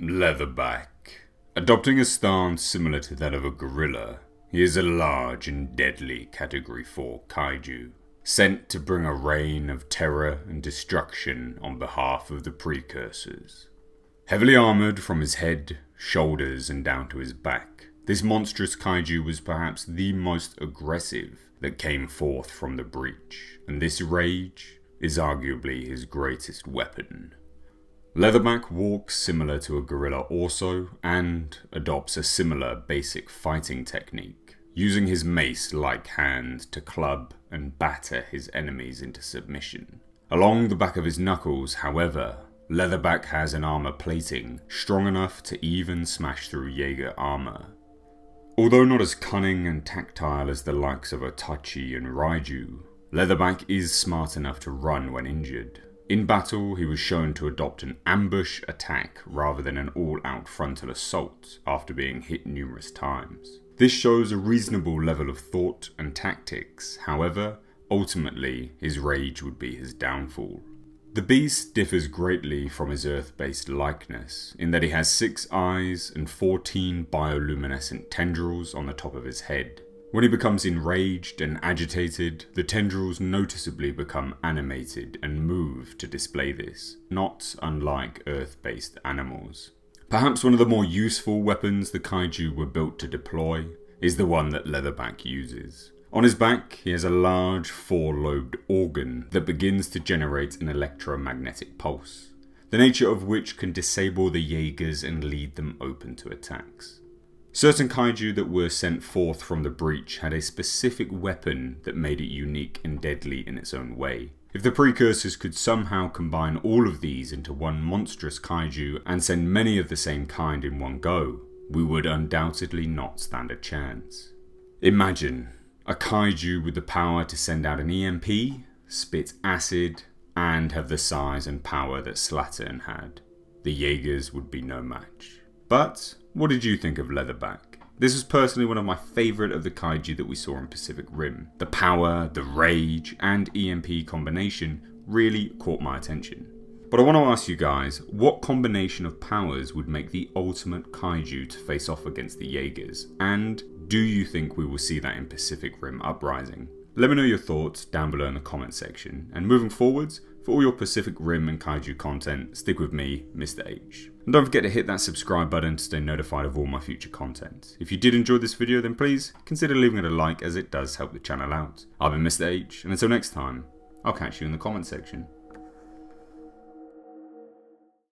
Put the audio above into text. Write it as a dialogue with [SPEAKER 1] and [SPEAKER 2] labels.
[SPEAKER 1] Leatherback. Adopting a stance similar to that of a gorilla, he is a large and deadly Category 4 kaiju, sent to bring a reign of terror and destruction on behalf of the Precursors. Heavily armoured from his head, shoulders, and down to his back, this monstrous kaiju was perhaps the most aggressive that came forth from the breach, and this rage is arguably his greatest weapon. Leatherback walks similar to a gorilla also, and adopts a similar basic fighting technique, using his mace-like hand to club and batter his enemies into submission. Along the back of his knuckles, however, Leatherback has an armor plating strong enough to even smash through Jaeger armor. Although not as cunning and tactile as the likes of Otachi and Raiju, Leatherback is smart enough to run when injured, in battle, he was shown to adopt an ambush attack rather than an all-out frontal assault after being hit numerous times. This shows a reasonable level of thought and tactics, however, ultimately his rage would be his downfall. The beast differs greatly from his Earth-based likeness, in that he has 6 eyes and 14 bioluminescent tendrils on the top of his head, when he becomes enraged and agitated, the tendrils noticeably become animated and move to display this, not unlike Earth-based animals. Perhaps one of the more useful weapons the kaiju were built to deploy is the one that Leatherback uses. On his back, he has a large four-lobed organ that begins to generate an electromagnetic pulse, the nature of which can disable the Jaegers and lead them open to attacks. Certain kaiju that were sent forth from the breach had a specific weapon that made it unique and deadly in its own way. If the precursors could somehow combine all of these into one monstrous kaiju and send many of the same kind in one go, we would undoubtedly not stand a chance. Imagine a kaiju with the power to send out an EMP, spit acid, and have the size and power that Slattern had. The Jaegers would be no match. But what did you think of Leatherback? This was personally one of my favourite of the kaiju that we saw in Pacific Rim. The power, the rage, and EMP combination really caught my attention. But I want to ask you guys, what combination of powers would make the ultimate kaiju to face off against the Jaegers? And do you think we will see that in Pacific Rim Uprising? Let me know your thoughts down below in the comment section. And moving forwards, for all your Pacific Rim and Kaiju content, stick with me, Mr. H. And don't forget to hit that subscribe button to stay notified of all my future content. If you did enjoy this video then please consider leaving it a like as it does help the channel out. I've been Mr. H and until next time, I'll catch you in the comment section.